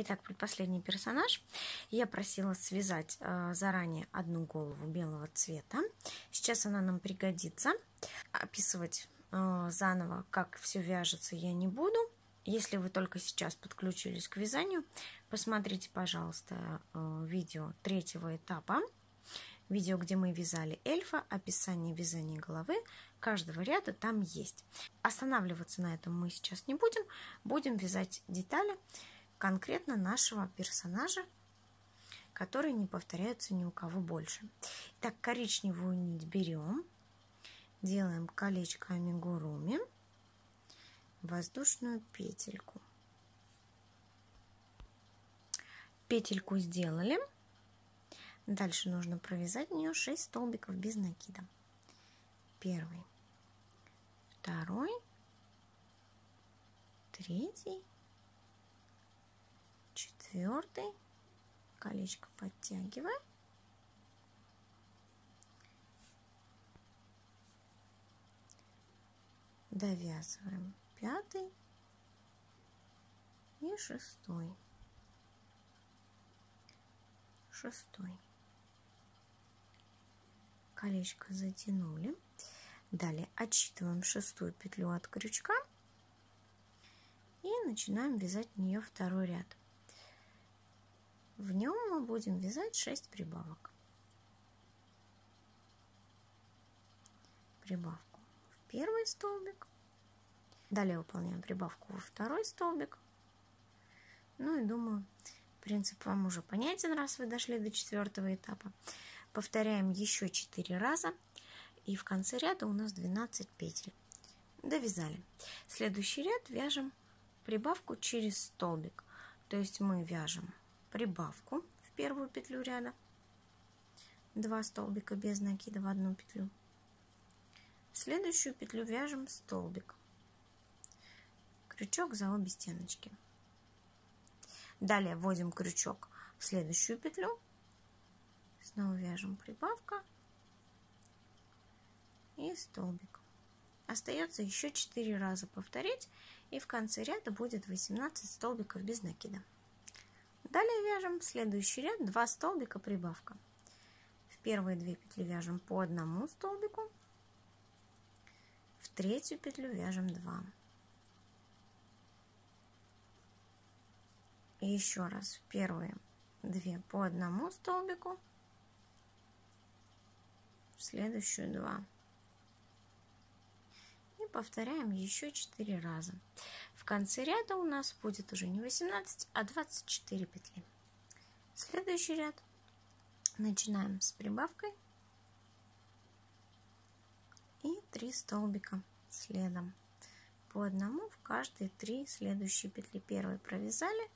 Итак, предпоследний персонаж. Я просила связать э, заранее одну голову белого цвета. Сейчас она нам пригодится. Описывать э, заново, как все вяжется, я не буду. Если вы только сейчас подключились к вязанию, посмотрите, пожалуйста, э, видео третьего этапа. Видео, где мы вязали эльфа, описание вязания головы каждого ряда там есть. Останавливаться на этом мы сейчас не будем. Будем вязать детали конкретно нашего персонажа, которые не повторяются ни у кого больше. Так, коричневую нить берем, делаем колечко амигуруми, воздушную петельку. Петельку сделали. Дальше нужно провязать в нее 6 столбиков без накида. Первый, второй, третий, четвертый, колечко подтягиваем. Довязываем пятый и шестой. Шестой. Колечко затянули. Далее отсчитываем шестую петлю от крючка и начинаем вязать в нее второй ряд. В нем мы будем вязать 6 прибавок. Прибавку в первый столбик. Далее выполняем прибавку во второй столбик. Ну и думаю, принцип вам уже понятен, раз вы дошли до четвертого этапа. Повторяем еще 4 раза. И в конце ряда у нас 12 петель. Довязали. Следующий ряд вяжем прибавку через столбик. То есть мы вяжем прибавку в первую петлю ряда, два столбика без накида в одну петлю. В следующую петлю вяжем столбик, крючок за обе стеночки. Далее вводим крючок в следующую петлю, снова вяжем прибавка и столбик. Остается еще 4 раза повторить, и в конце ряда будет 18 столбиков без накида. Далее вяжем следующий ряд 2 столбика прибавка. В первые две петли вяжем по одному столбику, в третью петлю вяжем 2. И еще раз в первые две по одному столбику, в следующую 2 повторяем еще 4 раза. Конце ряда у нас будет уже не 18, а 24 петли. Следующий ряд. Начинаем с прибавкой и 3 столбика следом. По одному в каждые 3 следующие петли. Первый провязали,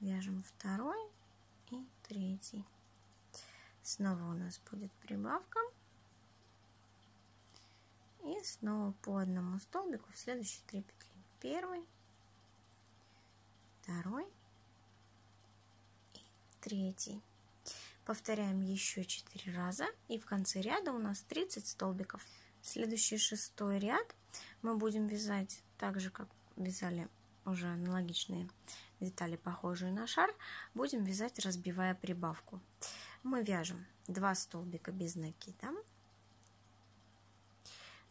вяжем второй и третий. Снова у нас будет прибавка и снова по одному столбику в следующие три петли. Первый, второй и третий. Повторяем еще 4 раза и в конце ряда у нас 30 столбиков. Следующий шестой ряд мы будем вязать так же, как вязали уже аналогичные детали, похожие на шар, будем вязать, разбивая прибавку. Мы вяжем 2 столбика без накида,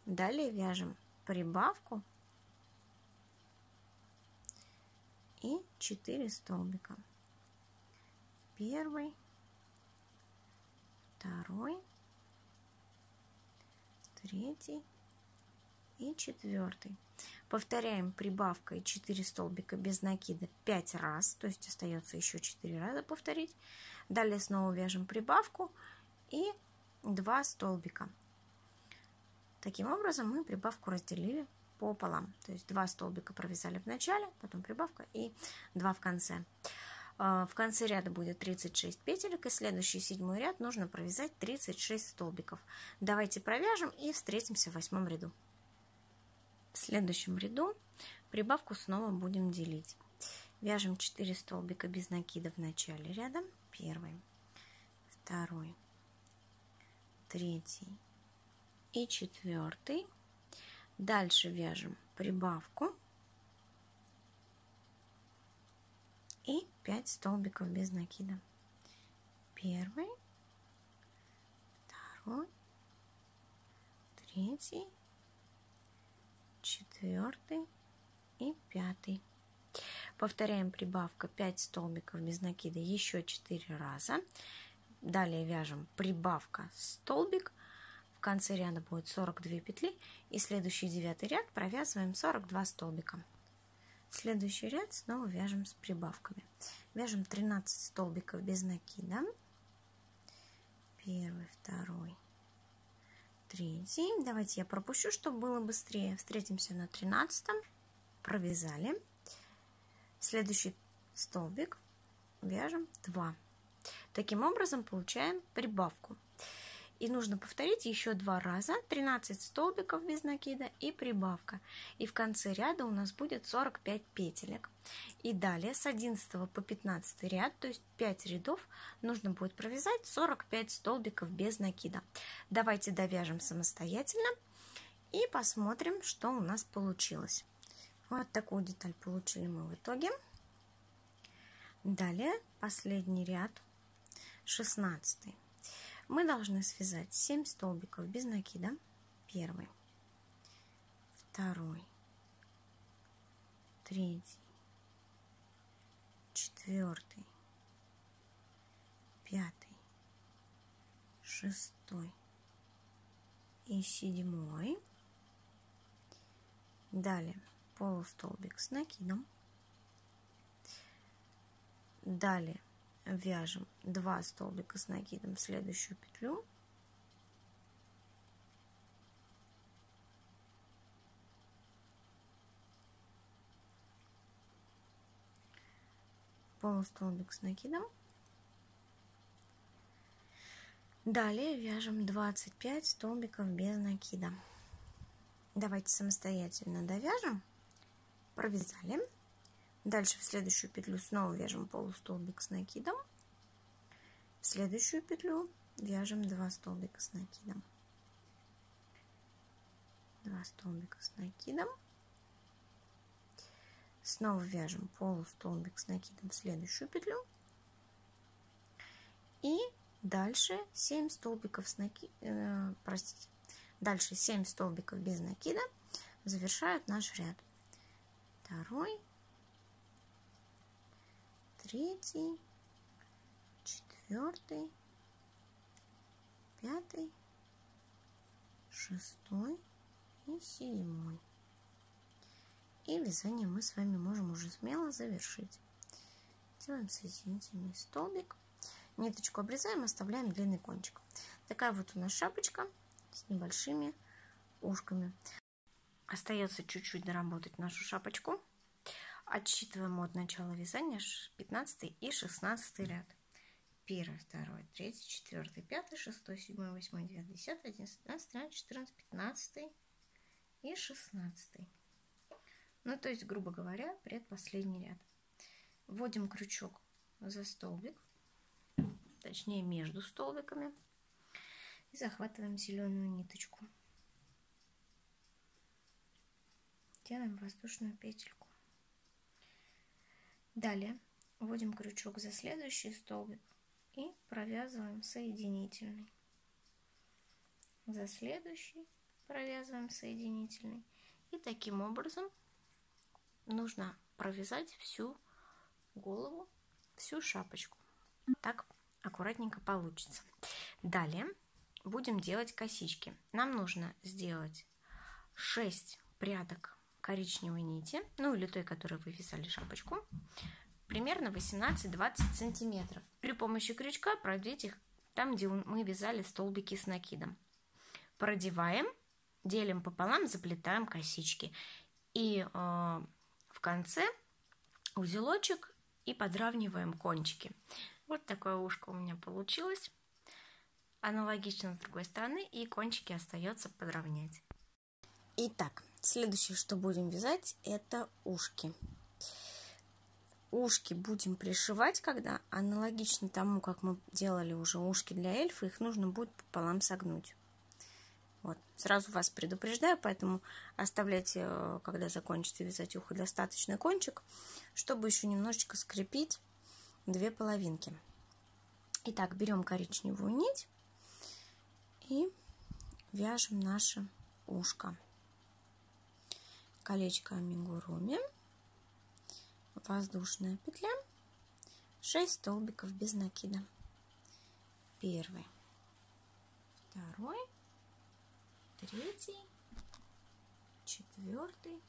Далее вяжем прибавку и 4 столбика. Первый, второй, третий и четвертый. Повторяем прибавкой 4 столбика без накида 5 раз, то есть остается еще 4 раза повторить. Далее снова вяжем прибавку и 2 столбика. Таким образом мы прибавку разделили пополам. То есть два столбика провязали в начале, потом прибавка и два в конце. А, в конце ряда будет 36 петелек, и следующий седьмой ряд нужно провязать 36 столбиков. Давайте провяжем и встретимся в восьмом ряду. В следующем ряду прибавку снова будем делить. Вяжем 4 столбика без накида в начале ряда. Первый, второй, третий, и четвертый. Дальше вяжем прибавку и 5 столбиков без накида. Первый, второй, третий, четвертый и пятый. Повторяем прибавка 5 столбиков без накида еще 4 раза. Далее вяжем прибавка столбик. Конце ряда будет 42 петли. И следующий девятый ряд провязываем 42 столбика. Следующий ряд снова вяжем с прибавками. Вяжем 13 столбиков без накида. Первый, второй, третий. Давайте я пропущу, чтобы было быстрее. Встретимся на 13. Провязали. Следующий столбик вяжем 2. Таким образом получаем прибавку. И нужно повторить еще два раза 13 столбиков без накида и прибавка. И в конце ряда у нас будет 45 петелек. И далее с 11 по 15 ряд, то есть 5 рядов, нужно будет провязать 45 столбиков без накида. Давайте довяжем самостоятельно и посмотрим, что у нас получилось. Вот такую деталь получили мы в итоге. Далее последний ряд, 16. Мы должны связать 7 столбиков без накида. Первый, второй, третий, четвертый, пятый, шестой. И седьмой. Далее. Полустолбик с накидом. Далее вяжем 2 столбика с накидом в следующую петлю. Полустолбик с накидом. Далее вяжем 25 столбиков без накида. Давайте самостоятельно довяжем провязали. Дальше в следующую петлю снова вяжем полустолбик с накидом. В следующую петлю вяжем 2 столбика с накидом. 2 столбика с накидом. Снова вяжем полустолбик с накидом в следующую петлю. И дальше 7 столбиков с накидом, э, простите, дальше 7 столбиков без накида завершают наш ряд второй, третий, четвертый, пятый, шестой и седьмой. И вязание мы с вами можем уже смело завершить. Делаем соединительный столбик. Ниточку обрезаем, оставляем длинный кончик. Такая вот у нас шапочка с небольшими ушками. Остается чуть-чуть доработать нашу шапочку. Отсчитываем от начала вязания 15 и 16 ряд. 1, 2, 3, 4, 5, 6, 7, 8, 9, 10, 11, 12, 13, 14, 15 и 16. Ну, то есть, грубо говоря, предпоследний ряд. Вводим крючок за столбик, точнее между столбиками, и захватываем зеленую ниточку. делаем воздушную петельку. Далее вводим крючок за следующий столбик и провязываем соединительный. За следующий провязываем соединительный. И таким образом нужно провязать всю голову, всю шапочку. Так аккуратненько получится. Далее будем делать косички. Нам нужно сделать 6 прядок коричневой нити, ну или той, которой вы вязали шапочку, примерно 18-20 сантиметров. При помощи крючка продеть их там, где мы вязали столбики с накидом. Продеваем, делим пополам, заплетаем косички. И э, в конце узелочек и подравниваем кончики. Вот такое ушко у меня получилось. Аналогично с другой стороны и кончики остается подровнять. Итак, Следующее, что будем вязать, это ушки. Ушки будем пришивать, когда аналогично тому, как мы делали уже ушки для эльфа, их нужно будет пополам согнуть. Вот. Сразу вас предупреждаю, поэтому оставляйте, э, когда закончите вязать ухо, достаточный кончик, чтобы еще немножечко скрепить две половинки. Итак, берем коричневую нить и вяжем наше ушко. Колечко амигуруми, воздушная петля, 6 столбиков без накида. Первый, второй, третий, четвертый,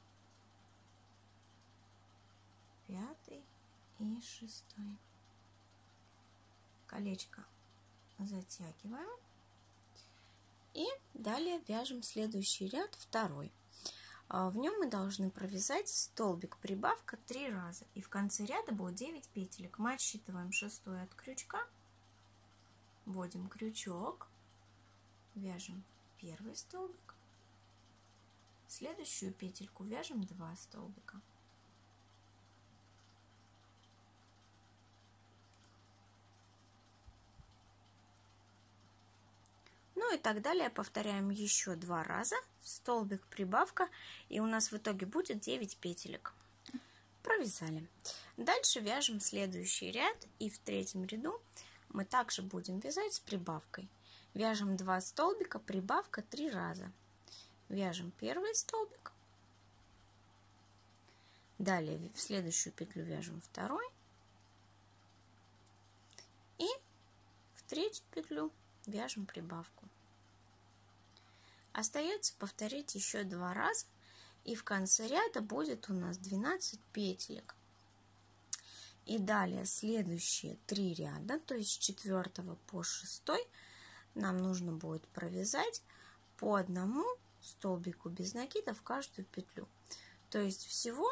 пятый и шестой. Колечко затягиваем. И далее вяжем следующий ряд, второй. А, в нем мы должны провязать столбик прибавка три раза. И в конце ряда будет 9 петелек. Мы отсчитываем шестой от крючка. Вводим крючок. Вяжем первый столбик. Следующую петельку вяжем 2 столбика. И так далее. Повторяем еще два раза. Столбик, прибавка. И у нас в итоге будет 9 петелек. Провязали. Дальше вяжем следующий ряд. И в третьем ряду мы также будем вязать с прибавкой. Вяжем 2 столбика, прибавка 3 раза. Вяжем первый столбик. Далее в следующую петлю вяжем второй. И в третью петлю вяжем прибавку. Остается повторить еще два раза, и в конце ряда будет у нас 12 петелек. И далее следующие три ряда, то есть с 4 по 6, нам нужно будет провязать по одному столбику без накида в каждую петлю. То есть всего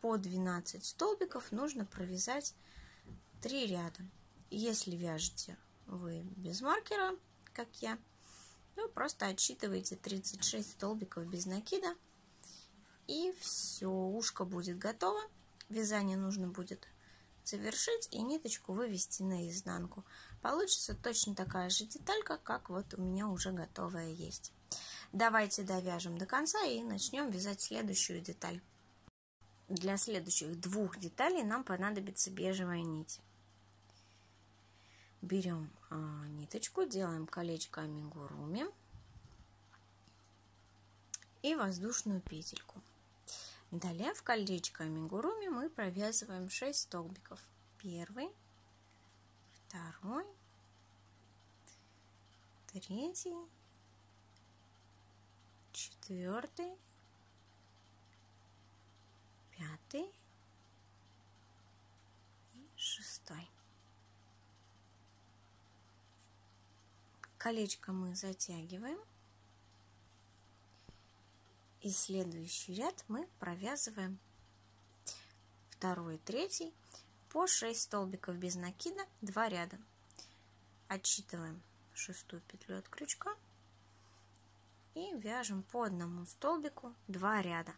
по 12 столбиков нужно провязать 3 ряда. Если вяжете вы без маркера, как я, ну, просто отсчитываете 36 столбиков без накида. И все, ушко будет готово. Вязание нужно будет завершить и ниточку вывести наизнанку. Получится точно такая же деталька, как вот у меня уже готовая есть. Давайте довяжем до конца и начнем вязать следующую деталь. Для следующих двух деталей нам понадобится бежевая нить берем ниточку, делаем колечко амигуруми и воздушную петельку. Далее в колечко амигуруми мы провязываем 6 столбиков. Первый, второй, третий, четвертый, пятый и шестой. Колечко мы затягиваем. И следующий ряд мы провязываем второй, третий по 6 столбиков без накида, 2 ряда. Отсчитываем шестую петлю от крючка и вяжем по одному столбику 2 ряда.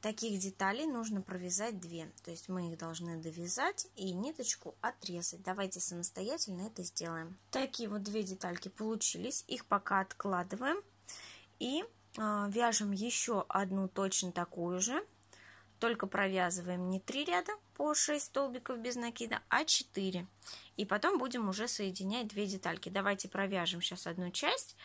Таких деталей нужно провязать две, то есть мы их должны довязать и ниточку отрезать. Давайте самостоятельно это сделаем. Такие вот две детальки получились, их пока откладываем и э, вяжем еще одну точно такую же, только провязываем не 3 ряда по 6 столбиков без накида, а 4. И потом будем уже соединять две детальки. Давайте провяжем сейчас одну часть,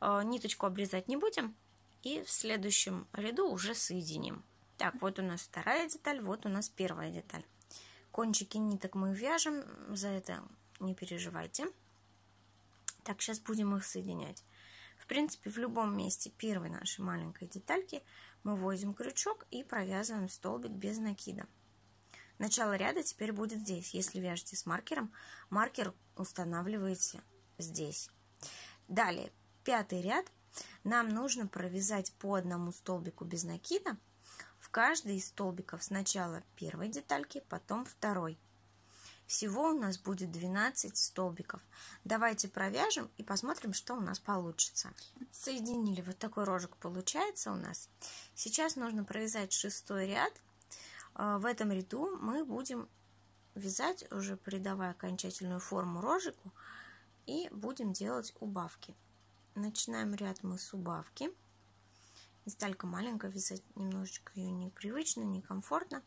э, ниточку обрезать не будем, и в следующем ряду уже соединим. Так, вот у нас вторая деталь, вот у нас первая деталь. Кончики ниток мы вяжем, за это не переживайте. Так, сейчас будем их соединять. В принципе, в любом месте первой нашей маленькой детальки мы вводим крючок и провязываем столбик без накида. Начало ряда теперь будет здесь. Если вяжете с маркером, маркер устанавливаете здесь. Далее, пятый ряд. Нам нужно провязать по одному столбику без накида – каждый из столбиков сначала первой детальки, потом второй. Всего у нас будет 12 столбиков. Давайте провяжем и посмотрим, что у нас получится. Соединили, вот такой рожек получается у нас. Сейчас нужно провязать шестой ряд. А, в этом ряду мы будем вязать, уже придавая окончательную форму рожику, и будем делать убавки. Начинаем ряд мы с убавки. Деталька маленькая, вязать немножечко ее непривычно, некомфортно.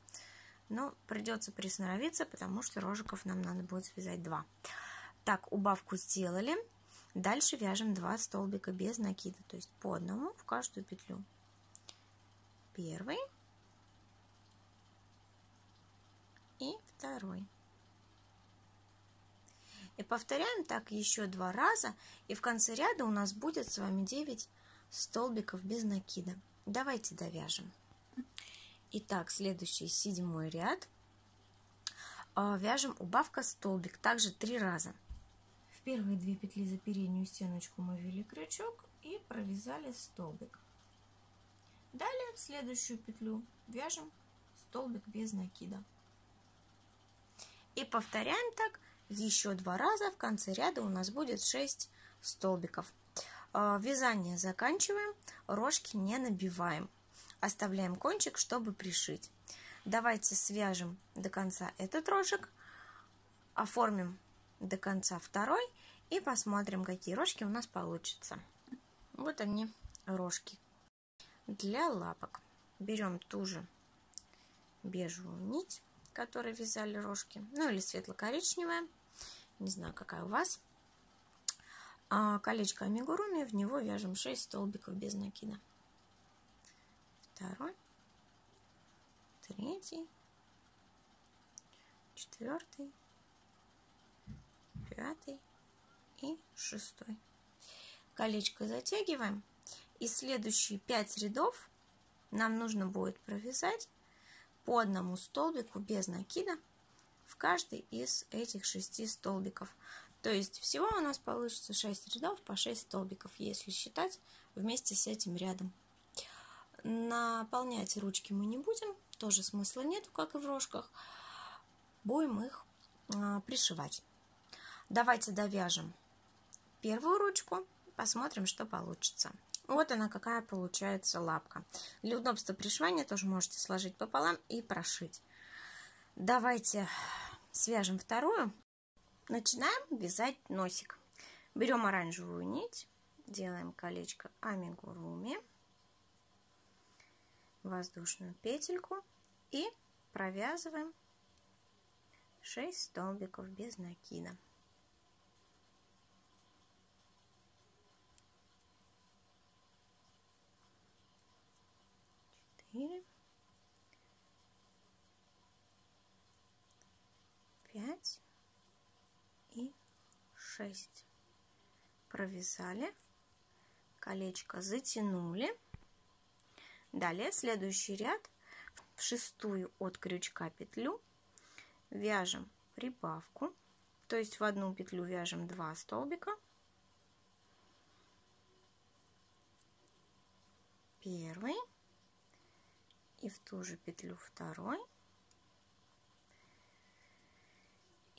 но придется присноровиться, потому что рожиков нам надо будет связать два. Так, убавку сделали. Дальше вяжем два столбика без накида, то есть по одному в каждую петлю. Первый и второй. И повторяем так еще два раза, и в конце ряда у нас будет с вами 9 столбиков без накида. Давайте довяжем. Итак, следующий седьмой ряд. А, вяжем убавка столбик, также три раза. В первые две петли за переднюю стеночку мы ввели крючок и провязали столбик. Далее в следующую петлю вяжем столбик без накида. И повторяем так еще два раза. В конце ряда у нас будет 6 столбиков. А, вязание заканчиваем, рожки не набиваем. Оставляем кончик, чтобы пришить. Давайте свяжем до конца этот рожек, оформим до конца второй и посмотрим, какие рожки у нас получатся. Вот они, рожки. Для лапок берем ту же бежевую нить, которой вязали рожки, ну или светло-коричневая, не знаю, какая у вас. А колечко амигуруми, в него вяжем 6 столбиков без накида. Второй, третий, четвертый, пятый и шестой. Колечко затягиваем. И следующие 5 рядов нам нужно будет провязать по одному столбику без накида в каждый из этих шести столбиков. То есть всего у нас получится 6 рядов по 6 столбиков, если считать вместе с этим рядом. Наполнять ручки мы не будем, тоже смысла нет, как и в рожках. Будем их а, пришивать. Давайте довяжем первую ручку, посмотрим, что получится. Вот она какая получается лапка. Для удобства пришивания тоже можете сложить пополам и прошить. Давайте свяжем вторую. Начинаем вязать носик. Берем оранжевую нить, делаем колечко амигуруми, воздушную петельку и провязываем 6 столбиков без накида. 6 провязали колечко затянули. Далее следующий ряд. В шестую от крючка петлю вяжем прибавку. То есть в одну петлю вяжем 2 столбика. Первый. И в ту же петлю второй.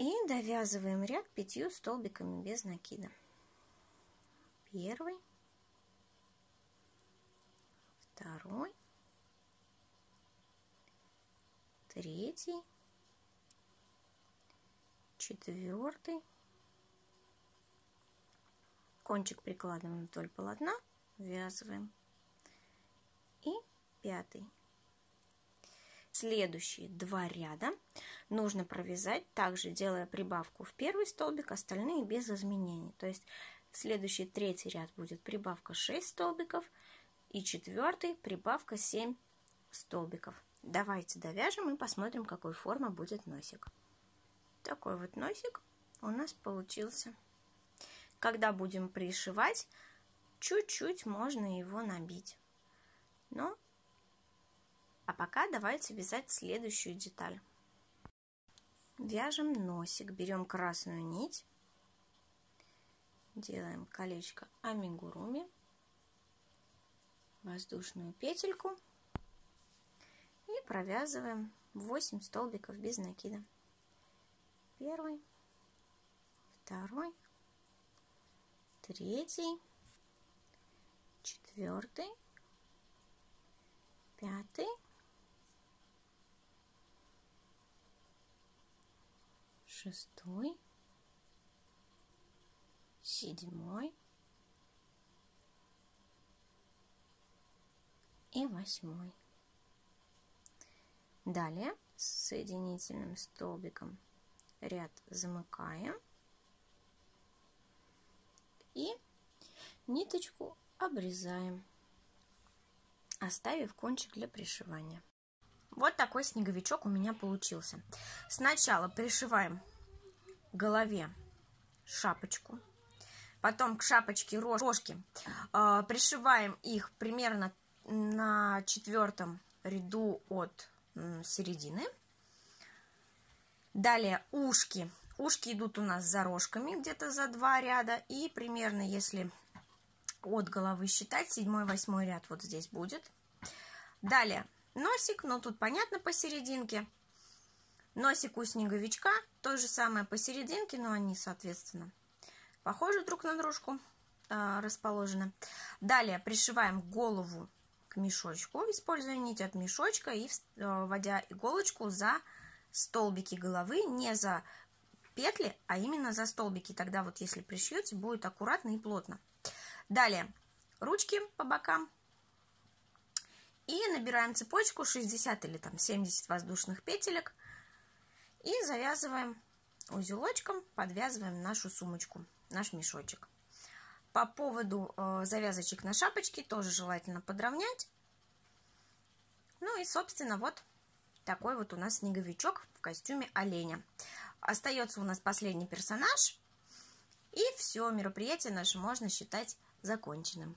И довязываем ряд пятью столбиками без накида. Первый, второй, третий, четвертый. Кончик прикладываем вдоль полотна, ввязываем. И пятый. Следующие два ряда нужно провязать, также делая прибавку в первый столбик, остальные без изменений. То есть следующий третий ряд будет прибавка 6 столбиков и четвертый прибавка 7 столбиков. Давайте довяжем и посмотрим, какой формы будет носик. Такой вот носик у нас получился. Когда будем пришивать, чуть-чуть можно его набить. Но а пока давайте вязать следующую деталь. Вяжем носик, берем красную нить, делаем колечко амигуруми, воздушную петельку и провязываем 8 столбиков без накида. Первый, второй, третий, четвертый, пятый, шестой, седьмой и восьмой. Далее соединительным столбиком ряд замыкаем и ниточку обрезаем, оставив кончик для пришивания. Вот такой снеговичок у меня получился. Сначала пришиваем голове шапочку, потом к шапочке рожки. Э, пришиваем их примерно на четвертом ряду от середины. Далее ушки. Ушки идут у нас за рожками, где-то за два ряда. И примерно, если от головы считать, седьмой, восьмой ряд вот здесь будет. Далее носик, ну тут понятно посерединке. Носик у снеговичка, то же самое посерединке, но они, соответственно, похожи друг на дружку э, расположены. Далее пришиваем голову к мешочку, используя нить от мешочка и э, вводя иголочку за столбики головы, не за петли, а именно за столбики. Тогда вот если пришьете, будет аккуратно и плотно. Далее ручки по бокам. И набираем цепочку 60 или там 70 воздушных петелек. И завязываем узелочком, подвязываем нашу сумочку, наш мешочек. По поводу э, завязочек на шапочке тоже желательно подровнять. Ну и, собственно, вот такой вот у нас снеговичок в костюме оленя. Остается у нас последний персонаж. И все, мероприятие наше можно считать законченным.